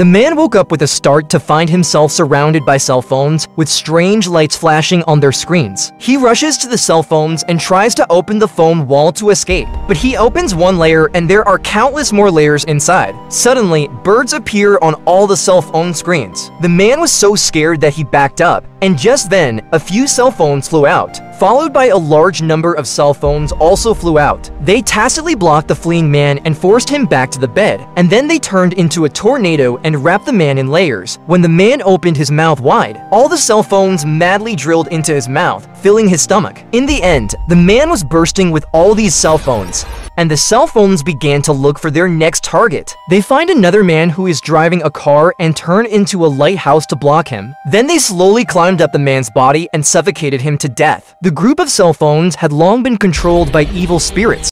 The man woke up with a start to find himself surrounded by cell phones with strange lights flashing on their screens. He rushes to the cell phones and tries to open the phone wall to escape, but he opens one layer and there are countless more layers inside. Suddenly, birds appear on all the cell phone screens. The man was so scared that he backed up, and just then, a few cell phones flew out, followed by a large number of cell phones also flew out. They tacitly blocked the fleeing man and forced him back to the bed, and then they turned into a tornado and wrapped the man in layers. When the man opened his mouth wide, all the cell phones madly drilled into his mouth, filling his stomach. In the end, the man was bursting with all these cell phones, and the cell phones began to look for their next target. They find another man who is driving a car and turn into a lighthouse to block him. Then they slowly climbed up the man's body and suffocated him to death. The group of cell phones had long been controlled by evil spirits,